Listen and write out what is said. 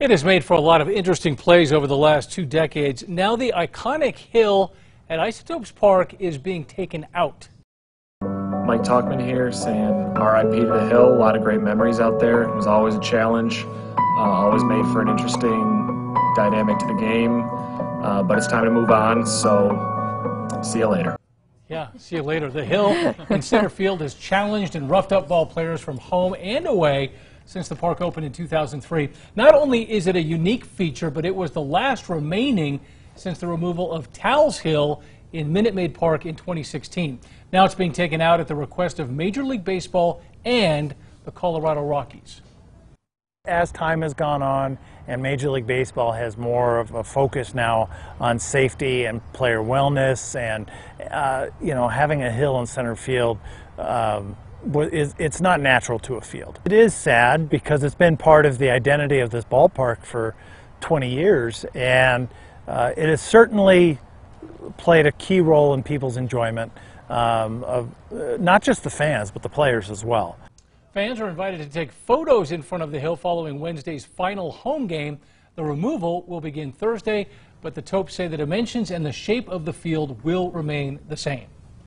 It has made for a lot of interesting plays over the last two decades. Now the iconic hill at Isotopes Park is being taken out. Mike Talkman here saying RIP to the hill. A lot of great memories out there. It was always a challenge, uh, always made for an interesting dynamic to the game. Uh, but it's time to move on, so see you later. Yeah, see you later. The hill in center field has challenged and roughed up ball players from home and away since the park opened in 2003. Not only is it a unique feature, but it was the last remaining since the removal of Tal's Hill in Minute Maid Park in 2016. Now it's being taken out at the request of Major League Baseball and the Colorado Rockies. As time has gone on and Major League Baseball has more of a focus now on safety and player wellness and, uh, you know, having a hill in center field um, it's not natural to a field. It is sad because it's been part of the identity of this ballpark for 20 years, and uh, it has certainly played a key role in people's enjoyment um, of uh, not just the fans, but the players as well. Fans are invited to take photos in front of the hill following Wednesday's final home game. The removal will begin Thursday, but the Topes say the dimensions and the shape of the field will remain the same.